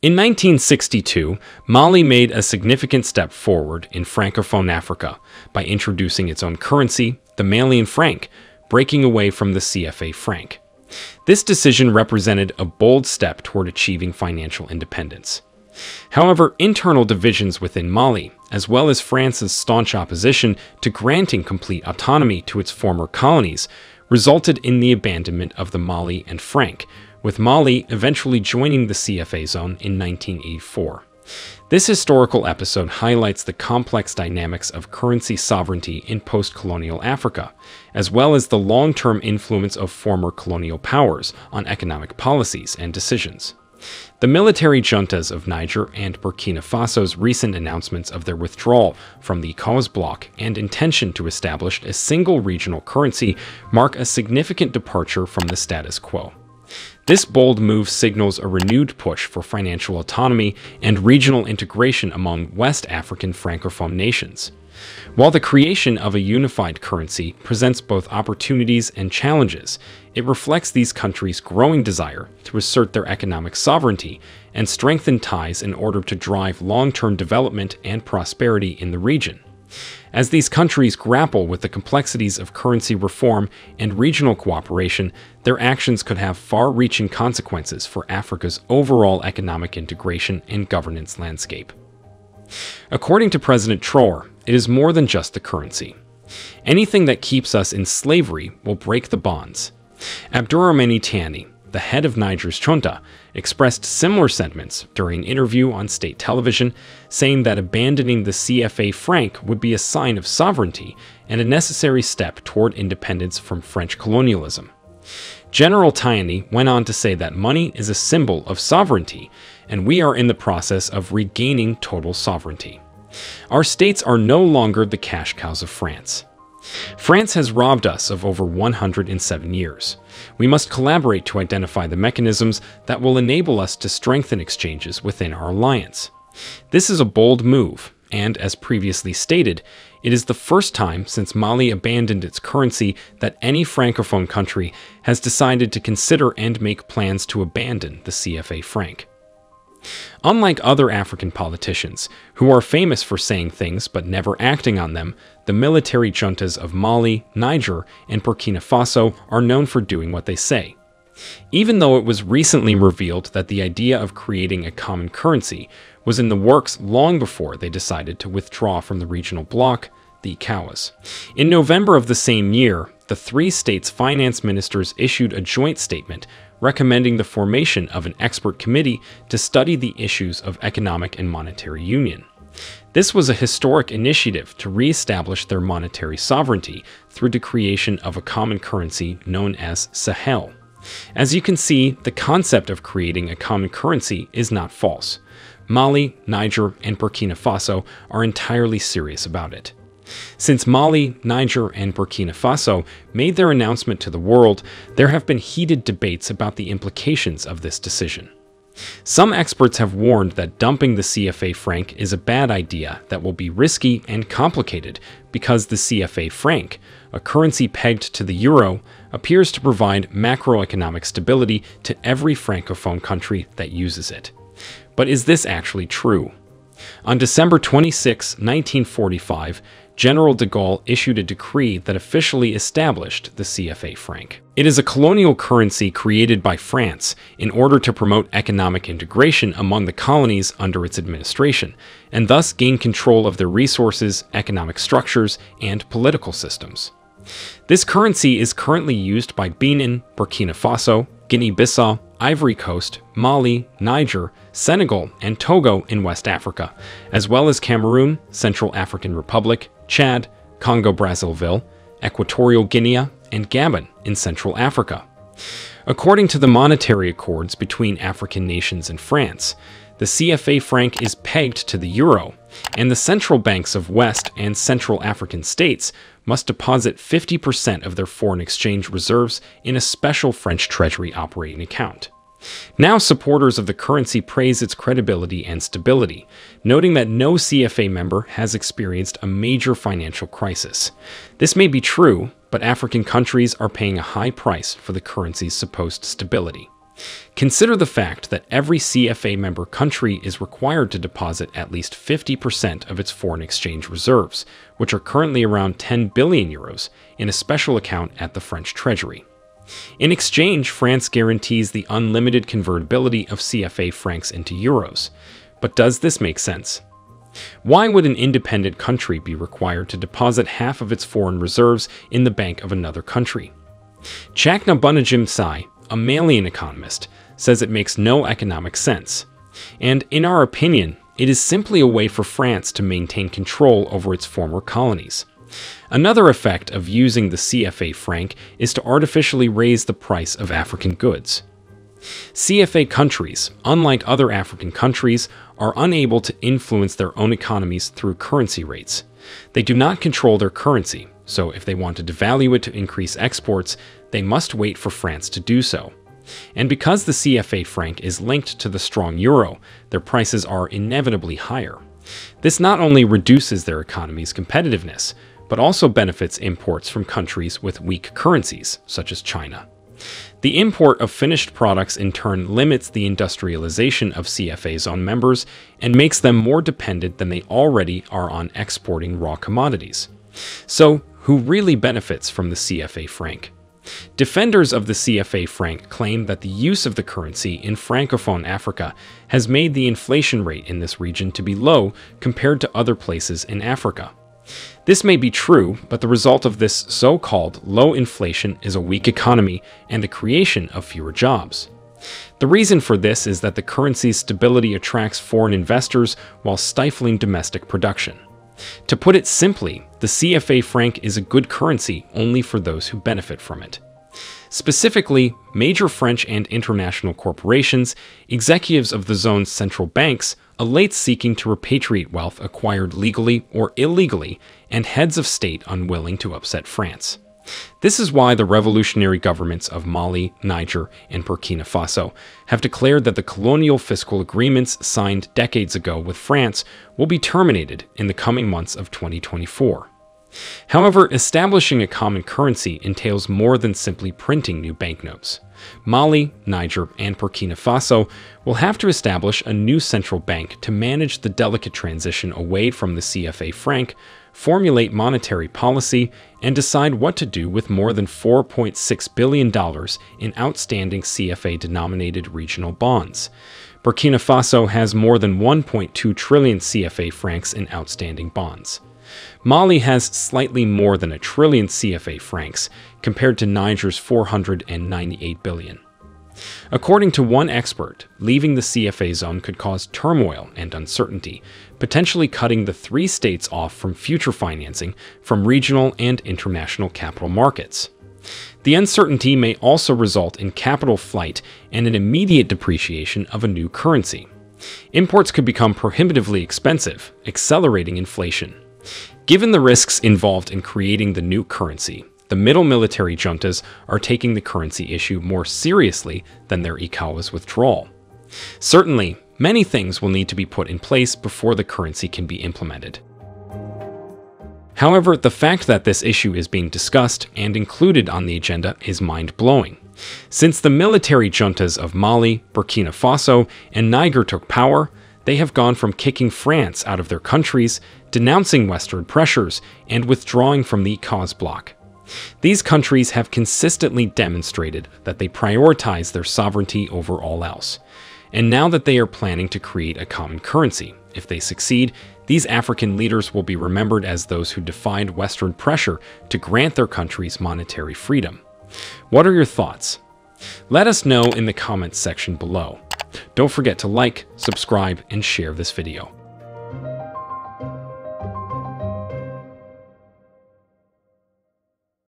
In 1962, Mali made a significant step forward in Francophone Africa by introducing its own currency, the Malian franc, breaking away from the CFA franc. This decision represented a bold step toward achieving financial independence. However, internal divisions within Mali, as well as France's staunch opposition to granting complete autonomy to its former colonies, resulted in the abandonment of the Malian franc, with Mali eventually joining the CFA zone in 1984. This historical episode highlights the complex dynamics of currency sovereignty in post colonial Africa, as well as the long term influence of former colonial powers on economic policies and decisions. The military juntas of Niger and Burkina Faso's recent announcements of their withdrawal from the ECOWAS bloc and intention to establish a single regional currency mark a significant departure from the status quo. This bold move signals a renewed push for financial autonomy and regional integration among West African Francophone nations. While the creation of a unified currency presents both opportunities and challenges, it reflects these countries' growing desire to assert their economic sovereignty and strengthen ties in order to drive long term development and prosperity in the region. As these countries grapple with the complexities of currency reform and regional cooperation, their actions could have far reaching consequences for Africa's overall economic integration and governance landscape. According to President Traore, it is more than just the currency. Anything that keeps us in slavery will break the bonds. Abdourahmane Tiani, the head of Niger's junta, expressed similar sentiments during an interview on state television, saying that abandoning the CFA franc would be a sign of sovereignty and a necessary step toward independence from French colonialism. General Tiani went on to say that money is a symbol of sovereignty, and we are in the process of regaining total sovereignty. Our states are no longer the cash cows of France. France has robbed us of over 107 years. We must collaborate to identify the mechanisms that will enable us to strengthen exchanges within our alliance. This is a bold move, and as previously stated, it is the first time since Mali abandoned its currency that any francophone country has decided to consider and make plans to abandon the CFA franc. Unlike other African politicians, who are famous for saying things but never acting on them, the military juntas of Mali, Niger, and Burkina Faso are known for doing what they say. Even though it was recently revealed that the idea of creating a common currency was in the works long before they decided to withdraw from the regional bloc, the ECOWAS. In November of the same year, the three states' finance ministers issued a joint statement recommending the formation of an expert committee to study the issues of economic and monetary union. This was a historic initiative to re-establish their monetary sovereignty through the creation of a common currency known as Sahel. As you can see, the concept of creating a common currency is not false. Mali, Niger, and Burkina Faso are entirely serious about it. Since Mali, Niger, and Burkina Faso made their announcement to the world, there have been heated debates about the implications of this decision. Some experts have warned that dumping the CFA franc is a bad idea that will be risky and complicated because the CFA franc, a currency pegged to the euro, appears to provide macroeconomic stability to every francophone country that uses it. But is this actually true? On December 26, 1945, General de Gaulle issued a decree that officially established the CFA franc. It is a colonial currency created by France in order to promote economic integration among the colonies under its administration, and thus gain control of their resources, economic structures, and political systems. This currency is currently used by Benin, Burkina Faso, Guinea-Bissau, Ivory Coast, Mali, Niger, Senegal, and Togo in West Africa, as well as Cameroon, Central African Republic, Chad, Congo-Brazzaville, Equatorial Guinea, and Gabon in Central Africa. According to the monetary accords between African nations and France, the CFA franc is pegged to the euro, and the central banks of West and Central African states must deposit 50% of their foreign exchange reserves in a special French Treasury operating account. Now, supporters of the currency praise its credibility and stability, noting that no CFA member has experienced a major financial crisis. This may be true, but African countries are paying a high price for the currency's supposed stability. Consider the fact that every CFA member country is required to deposit at least 50% of its foreign exchange reserves, which are currently around 10 billion euros, in a special account at the French Treasury. In exchange, France guarantees the unlimited convertibility of CFA francs into euros. But does this make sense? Why would an independent country be required to deposit half of its foreign reserves in the bank of another country? Chakna Sai, a Malian economist, says it makes no economic sense. And in our opinion, it is simply a way for France to maintain control over its former colonies. Another effect of using the CFA franc is to artificially raise the price of African goods. CFA countries, unlike other African countries, are unable to influence their own economies through currency rates. They do not control their currency, so if they want to devalue it to increase exports, they must wait for France to do so. And because the CFA franc is linked to the strong euro, their prices are inevitably higher. This not only reduces their economy's competitiveness, but also benefits imports from countries with weak currencies, such as China. The import of finished products in turn limits the industrialization of CFA zone members and makes them more dependent than they already are on exporting raw commodities. So, who really benefits from the CFA franc? Defenders of the CFA franc claim that the use of the currency in Francophone Africa has made the inflation rate in this region to be low compared to other places in Africa. This may be true, but the result of this so called low inflation is a weak economy and the creation of fewer jobs. The reason for this is that the currency's stability attracts foreign investors while stifling domestic production. To put it simply, the CFA franc is a good currency only for those who benefit from it. Specifically, major French and international corporations, executives of the zone's central banks, elites seeking to repatriate wealth acquired legally or illegally, and heads of state unwilling to upset France. This is why the revolutionary governments of Mali, Niger, and Burkina Faso have declared that the colonial fiscal agreements signed decades ago with France will be terminated in the coming months of 2024. However, establishing a common currency entails more than simply printing new banknotes. Mali, Niger, and Burkina Faso will have to establish a new central bank to manage the delicate transition away from the CFA franc, formulate monetary policy, and decide what to do with more than $4.6 billion in outstanding CFA denominated regional bonds. Burkina Faso has more than 1.2 trillion CFA francs in outstanding bonds. Mali has slightly more than a trillion CFA francs, compared to Niger's 498 billion. According to one expert, leaving the CFA zone could cause turmoil and uncertainty, potentially cutting the three states off from future financing from regional and international capital markets. The uncertainty may also result in capital flight and an immediate depreciation of a new currency. Imports could become prohibitively expensive, accelerating inflation. Given the risks involved in creating the new currency, the middle military juntas are taking the currency issue more seriously than their ECOWAS withdrawal. Certainly, many things will need to be put in place before the currency can be implemented. However, the fact that this issue is being discussed and included on the agenda is mind-blowing. Since the military juntas of Mali, Burkina Faso, and Niger took power, they have gone from kicking France out of their countries, denouncing Western pressures, and withdrawing from the ECOWAS bloc. These countries have consistently demonstrated that they prioritize their sovereignty over all else. And now that they are planning to create a common currency, if they succeed, these African leaders will be remembered as those who defied Western pressure to grant their countries monetary freedom. What are your thoughts? Let us know in the comments section below. Don't forget to like, subscribe, and share this video.